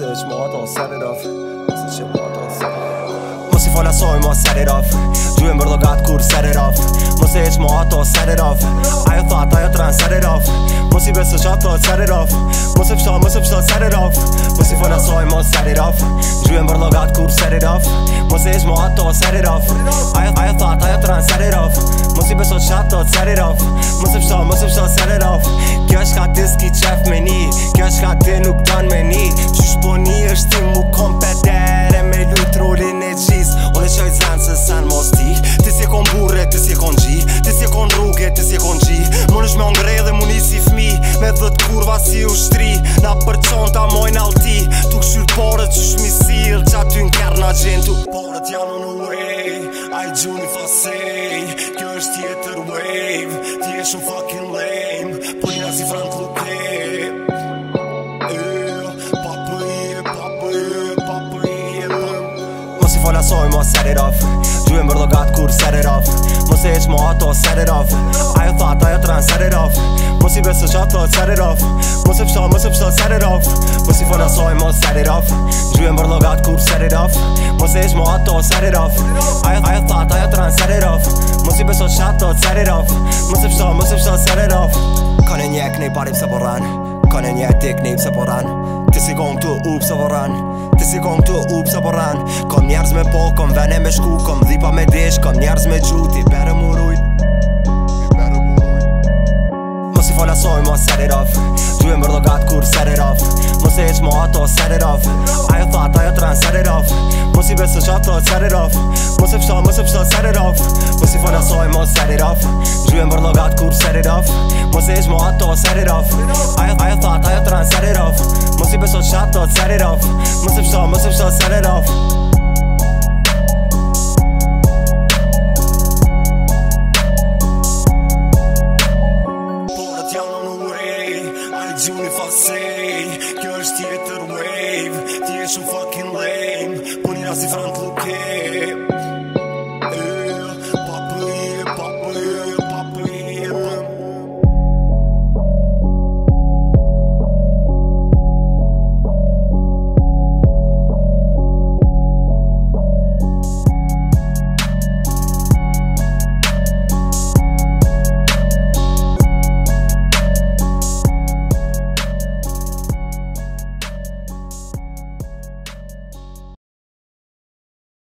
message Mo ato set it off Message mo ato set Mo si fola soj mo set it off Gjuhem bërdo gat kur set it off Mo se mo ato set it off Ajo thot ajo tran set it off Mo si besë që set it off Mo se pështo mo se pështo set it off Mo si fola soj mo set it off Gjuhem bërdo gat kur set it off Mo se mo ato set it off Ajo, ajo thot ajo tran set it off Mo si besë që set it off Mo se pështo mo se pështo set it off Kjo është ka ti s'ki qef me ni Kjo është ka don jetës si jekon qi Më nëshme o dhe më një si fmi Me dhët kurva si ushtri Na përqon ta moj alti Tuk shyrë pare që shmi sirë Qa ty në kërë na gjenë Tuk pare t'ja në në way A i gjuni fa sej Kjo është tjetër wave Ti e shumë fucking lame Po një si frantë lu pe Ma si fa lasoj ma set it off Gjuhem bërdo gatë kur set it off mo ato set it off Ajo thot ajo tran set it off Mos i besë që ato set it off Mos i set it off Mos i soj mo set it off Gjujem për kur set it off Mos ato set it off Ajo, ajo thot ajo tran set it off Mos i besë set it off Mos i set it off Kone njek një pari pëse poran Kone një tik një pëse poran Ti si gong të u pëse poran Ti si gong të u pëse poran Kom njerëz me po, kom vene me shku Kom dhipa me dish, kom njerëz me gjuti Bere moj ma set it off Dujem vrlo gat kur set it off Mos e heq ma ato set it off Ajo thot, ajo tren set it off Mos i besën qato set it off Mos e pësha, mos e pësha set it off Mos i fona soj mos set it off Dujem vrlo gat kur set it off Mos e heq ma ato set it off Ajo, ajo thot, ajo tren set it off Mos i besën qato set it off Mos e pësha, mos e pësha set it off so fucking lame. Putting us in front of